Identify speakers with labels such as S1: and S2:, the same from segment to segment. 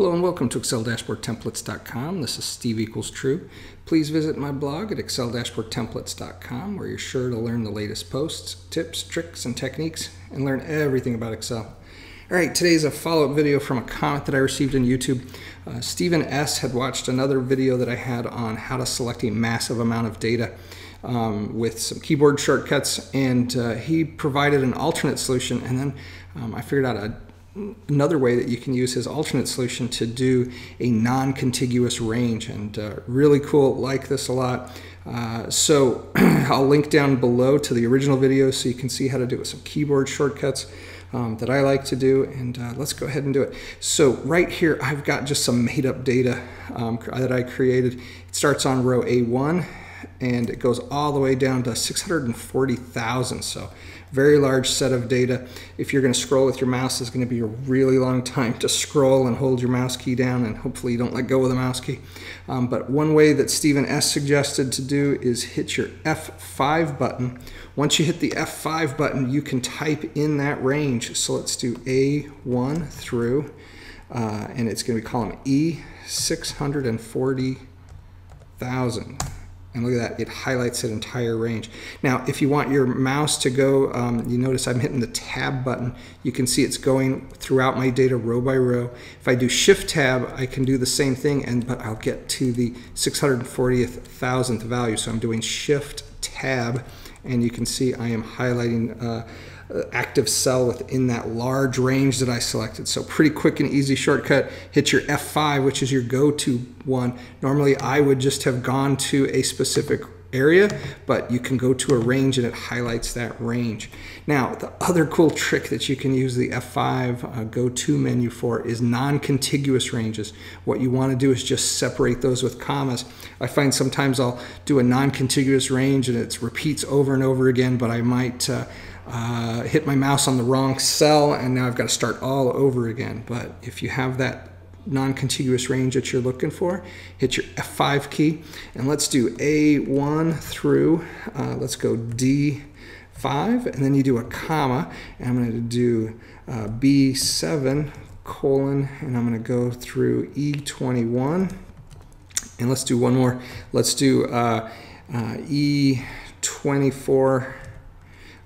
S1: Hello and welcome to ExcelDashboardTemplates.com. This is Steve Equals True. Please visit my blog at ExcelDashboardTemplates.com where you're sure to learn the latest posts, tips, tricks, and techniques and learn everything about Excel. All right, today's a follow-up video from a comment that I received on YouTube. Uh, Stephen S. had watched another video that I had on how to select a massive amount of data um, with some keyboard shortcuts, and uh, he provided an alternate solution, and then um, I figured out a another way that you can use his alternate solution to do a non-contiguous range and uh, really cool like this a lot. Uh, so I'll link down below to the original video so you can see how to do it with some keyboard shortcuts um, that I like to do and uh, let's go ahead and do it. So right here I've got just some made up data um, that I created. It starts on row A1 and it goes all the way down to 640,000 so very large set of data. If you're going to scroll with your mouse, it's going to be a really long time to scroll and hold your mouse key down, and hopefully you don't let go of the mouse key. Um, but one way that Stephen S. suggested to do is hit your F5 button. Once you hit the F5 button, you can type in that range. So let's do A1 through, uh, and it's going to be column E, 640,000 and look at that, it highlights that entire range. Now, if you want your mouse to go, um, you notice I'm hitting the tab button. You can see it's going throughout my data row by row. If I do shift tab, I can do the same thing, and but I'll get to the 640th thousandth value. So I'm doing shift tab, and you can see I am highlighting uh, active cell within that large range that I selected. So pretty quick and easy shortcut. Hit your F5, which is your go-to one. Normally I would just have gone to a specific area, but you can go to a range and it highlights that range. Now, the other cool trick that you can use the F5 uh, go-to menu for is non-contiguous ranges. What you want to do is just separate those with commas. I find sometimes I'll do a non-contiguous range and it repeats over and over again, but I might uh, uh, hit my mouse on the wrong cell and now I've got to start all over again. But if you have that non-contiguous range that you're looking for, hit your F5 key and let's do A1 through, uh, let's go D5 and then you do a comma and I'm going to do uh, B7 colon and I'm going to go through E21 and let's do one more. Let's do uh, uh E24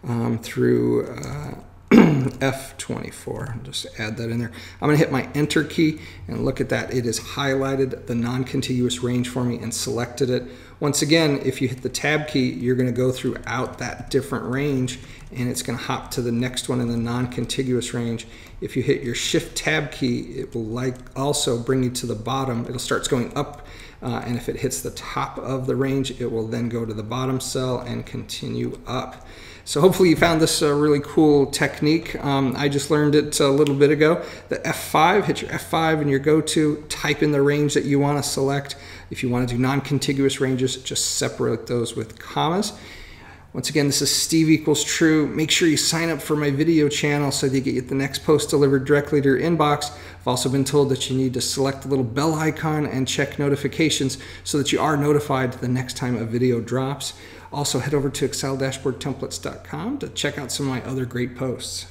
S1: um, through uh, F24. Just add that in there. I'm going to hit my Enter key and look at that. It has highlighted the non-contiguous range for me and selected it. Once again, if you hit the Tab key, you're going to go throughout that different range and it's going to hop to the next one in the non-contiguous range. If you hit your Shift Tab key, it will like also bring you to the bottom. It'll start going up uh, and if it hits the top of the range, it will then go to the bottom cell and continue up. So hopefully you found this a really cool technique. Um, I just learned it a little bit ago. The F5, hit your F5 and your go-to, type in the range that you want to select. If you want to do non-contiguous ranges, just separate those with commas. Once again, this is Steve Equals True. Make sure you sign up for my video channel so that you get the next post delivered directly to your inbox. I've also been told that you need to select the little bell icon and check notifications so that you are notified the next time a video drops. Also, head over to exceldashboardtemplates.com to check out some of my other great posts.